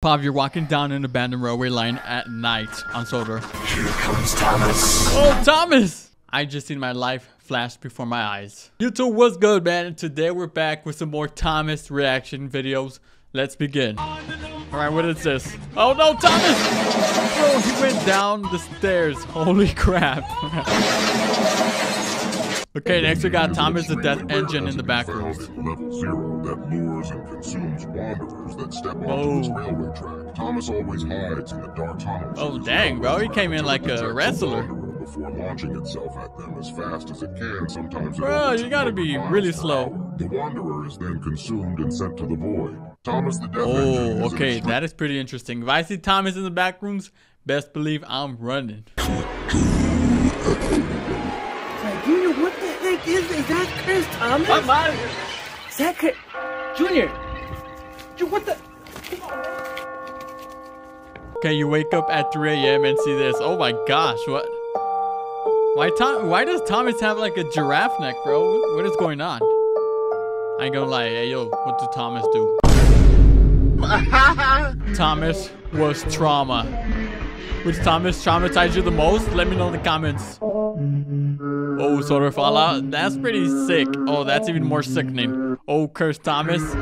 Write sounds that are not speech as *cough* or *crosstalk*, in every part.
Bob, you're walking down an abandoned railway line at night on Sodor. Here comes Thomas. Oh, Thomas! I just seen my life flash before my eyes. YouTube, what's good, man? And today we're back with some more Thomas reaction videos. Let's begin. Alright, what is this? Oh no, Thomas! Bro, he went down the stairs. Holy *laughs* crap. *laughs* okay, next we got Thomas the Death Engine in the back rooms. Level zero that lures and consumes wanderers that step onto this railway track. Thomas always hides in the dark tunnels. Oh, dang, bro. He came in like a wrestler. Before launching itself at them as fast as it can, sometimes Bro, you gotta be really slow. The wanderer is then consumed and sent to the void. Thomas the Death oh, Engine Oh, okay, that is pretty interesting. If I see Thomas in the back rooms, best believe I'm running. That Chris Thomas? I'm out of here. Is that Chris? Junior. Dude, what the? Okay, you wake up at 3 a.m. and see this. Oh my gosh, what? Why Tom? Why does Thomas have like a giraffe neck, bro? What- what is going on? I ain't gonna lie. Hey, yo, what did Thomas do? *laughs* Thomas was trauma. Which Thomas traumatized you the most? Let me know in the comments. Oh, Sodor fallout. That's pretty sick. Oh, that's even more sickening. Oh, Curse Thomas.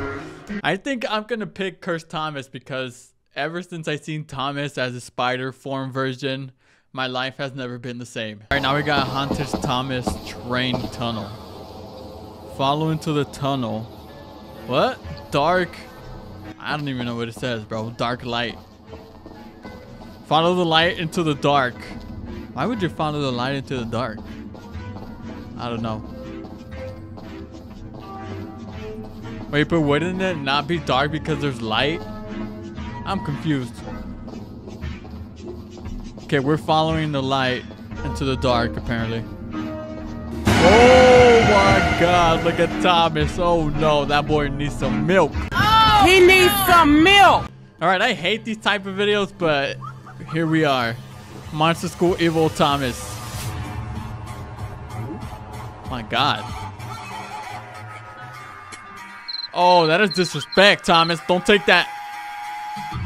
I think I'm gonna pick Curse Thomas because ever since I seen Thomas as a spider form version, my life has never been the same. Alright, now we got Hunter's Thomas train tunnel. Follow into the tunnel. What? Dark. I don't even know what it says, bro. Dark light. Follow the light into the dark. Why would you follow the light into the dark? I don't know. Wait, but wouldn't it not be dark because there's light? I'm confused. Okay, we're following the light into the dark, apparently. Oh my god, look at Thomas. Oh no, that boy needs some milk. Oh, he needs some milk. Alright, I hate these type of videos, but here we are. Monster School Evil Thomas. My god. Oh, that is disrespect, Thomas. Don't take that.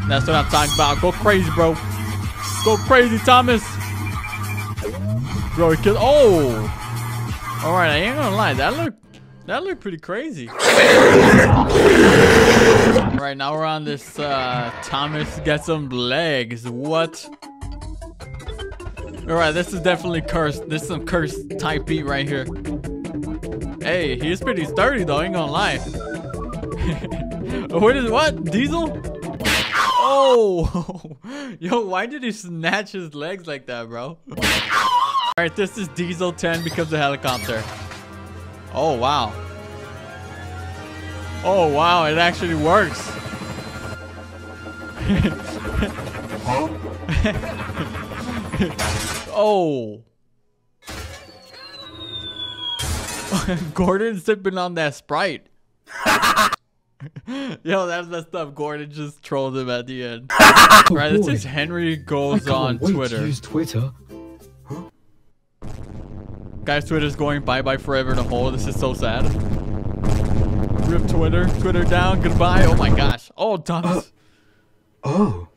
That's what I'm talking about. Go crazy, bro. Go crazy, Thomas. Bro, he killed. Oh. All right, I ain't gonna lie. That looked that looked pretty crazy. All right, now we're on this. Uh, Thomas got some legs. What? All right, this is definitely cursed. This is some cursed type beat right here. Hey, he's pretty sturdy though. Ain't gonna lie. *laughs* what is what? Diesel? Oh, *laughs* yo, why did he snatch his legs like that, bro? All right, this is Diesel 10 becomes a helicopter. Oh, wow. Oh, wow, it actually works. *laughs* oh. *laughs* Gordon sipping on that Sprite. *laughs* Yo, that's messed up. Gordon just trolled him at the end. *laughs* right, this is Henry goes on Twitter. use Twitter. Guys, Twitter's going bye bye forever in a hole. This is so sad. Rip Twitter. Twitter down. Goodbye. Oh my gosh. Oh, Thomas. *gasps* Oh.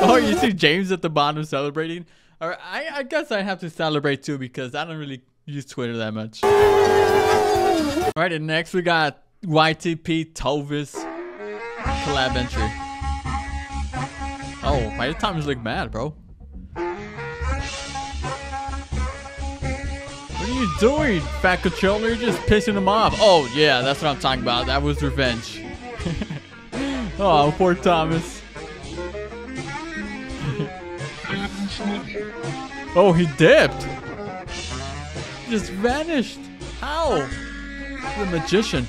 Oh, you see James at the bottom celebrating? All right, I, I guess I have to celebrate too because I don't really use Twitter that much. All right, and next we got YTP Thovis collab entry. Oh, did Thomas look mad, bro? What are you doing, fat controller? You're just pissing him off. Oh, yeah, that's what I'm talking about. That was revenge. *laughs* oh, poor Thomas. Oh, he dipped. He just vanished. How? The magician.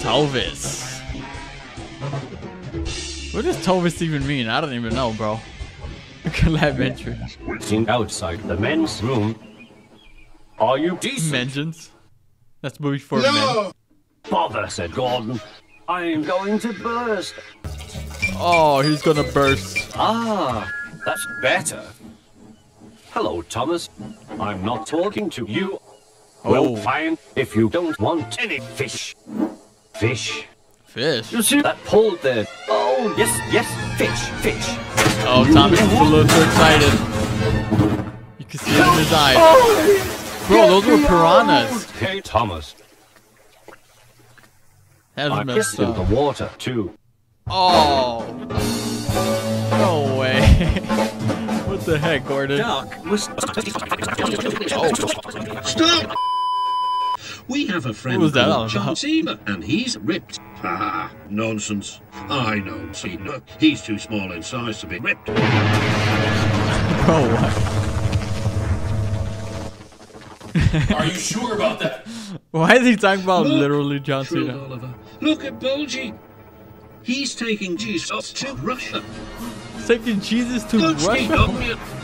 Thovis. What does Thovis even mean? I don't even know, bro. *laughs* Collab entry. Waiting outside the men's room. Are you decent? Mentions. That's movie for men. Bother, said Gordon. I'm going to burst. Oh, he's gonna burst. Ah, that's better. Hello, Thomas. I'm not talking to you. Oh. Well, fine. If you don't want any fish. Fish. Fish. You see that pole there? Oh, yes, yes, fish, fish. Oh, Thomas is a little too excited. You can see it in his eyes. Bro, those were piranhas. Hey, Thomas. I was pissed in the water, too. Oh. No way. *laughs* what the heck, Gordon? Duck was. Oh. Stop! We have a friend What was that all called John about? Seaver, and he's ripped. Ah, nonsense. I know. See, no, he's too small in size to be ripped. Bro, what? *laughs* Are you sure about that? Why is he talking about Look, literally John Cena? Oliver. Look at Bulgy. He's taking Jesus to Russia. Taking Jesus to Don't speak Russia? me. *laughs*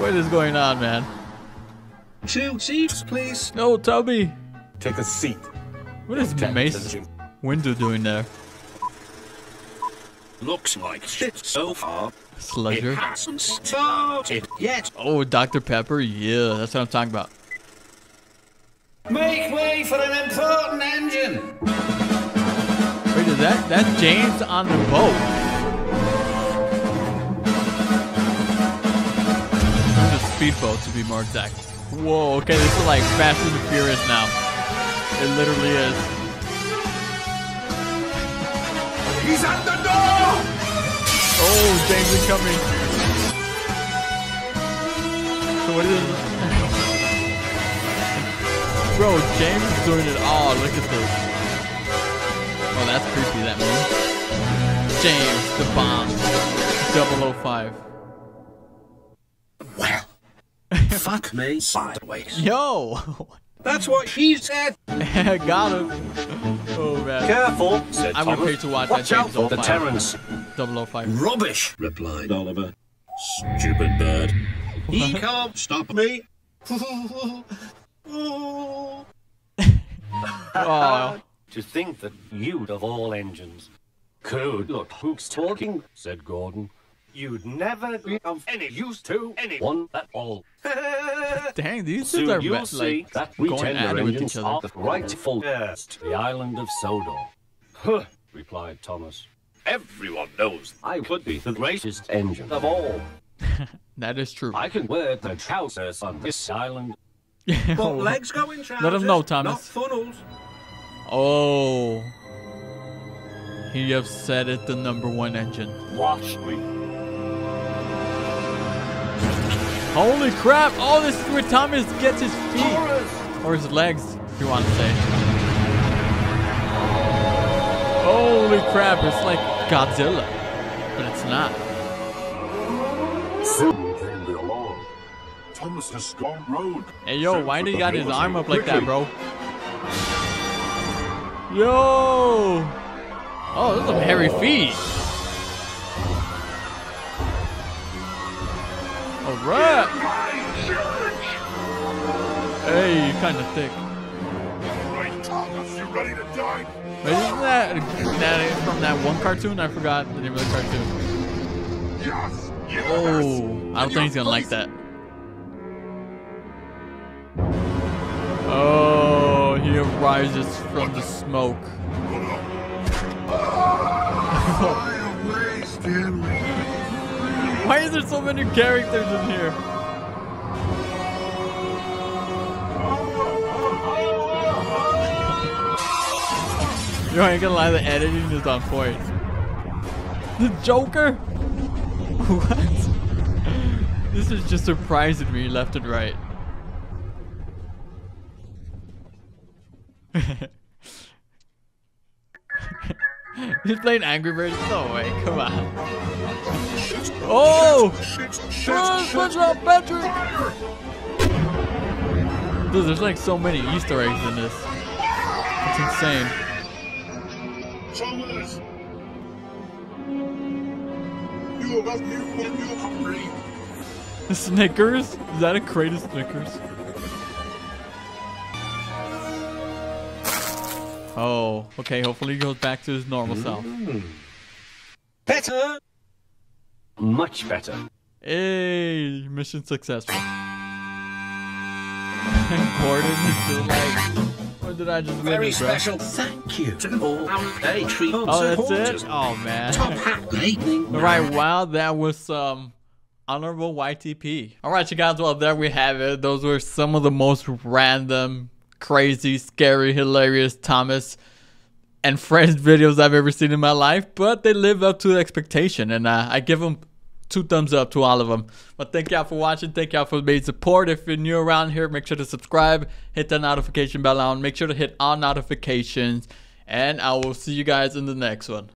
What is going on, man? Two seats, please. No, Toby. Take a seat. What is Mace Windu doing there? Looks like shit so far. It hasn't started yet. Oh, Dr. Pepper? Yeah, that's what I'm talking about. Make way for an important engine! Wait, is that that's James on the boat? On the speedboat, to be more exact. Whoa, okay, this is like Fast and the Furious now. It literally is. He's at the door! Oh, James is coming. So what is it? *laughs* Bro, James is doing it all. Look at this. Oh, that's creepy, that moon. James, the bomb. 005. Well, *laughs* fuck me sideways. Yo! That's what she said. *laughs* Got him. Oh, man. Careful, said I would Thomas. to watch Watch that out for the 05. Terrans. 005. Rubbish, replied Oliver. Stupid bird. He *laughs* can't stop me. Oh, To think that you'd of all engines could look who's talking, said Gordon. You'd never be of any use to anyone at all. *laughs* dang, these Soon dudes are you'll be- see like that we going at tender it with engines each are other. the rightful heirs to the island of Sodor. Huh, replied Thomas. Everyone knows I could be the greatest engine of all. *laughs* That is true. I can wear the trousers on this island. *laughs* But legs go in trousers. Let him know, Thomas. Not Thomas. funnels. Oh. He upset it the number one engine. Watch me. Holy crap! Oh, this is where Thomas gets his feet. Or his legs, if you want to say. Holy crap, it's like Godzilla. But it's not. Soon came the alarm. Thomas has gone rogue. Hey yo, why did he got his arm up like that, bro? Yo! Oh, those are some hairy feet. Alright! Hey, you're kinda thick. Thomas, you ready to die? Wait, isn't that, that from that one cartoon? I forgot the name of the cartoon. Yes. Yes. Oh, I don't think he's gonna like that. He arises from the smoke. *laughs* Why is there so many characters in here? Yo, I ain't gonna lie, the editing is on point. The Joker? *laughs* What? This is just surprising me left and right. *laughs* He's playing Angry Birds? No way, come on. Oh! Oh, SpongeBob Patrick! Dude, there's like so many Easter eggs in this. It's insane. Thomas! You left me when you hungry. Snickers? Is that a crate of Snickers? Oh, okay. Hopefully he goes back to his normal self. Better. Much better. Hey, mission successful. *laughs* Gordon is still like. Or did I just Very bro? special thank you to all our Patreon Oh, that's it? Oh, man. Top hat lightning. All right, wow, that was um honorable YTP. All right, you guys, well, there we have it. Those were some of the most random, crazy, scary, hilarious Thomas and Friends videos I've ever seen in my life, but they live up to the expectation, and uh, I give them two thumbs up to all of them. But thank y'all for watching. Thank y'all for the support. If you're new around here, make sure to subscribe, hit that notification bell on, make sure to hit all notifications, and I will see you guys in the next one.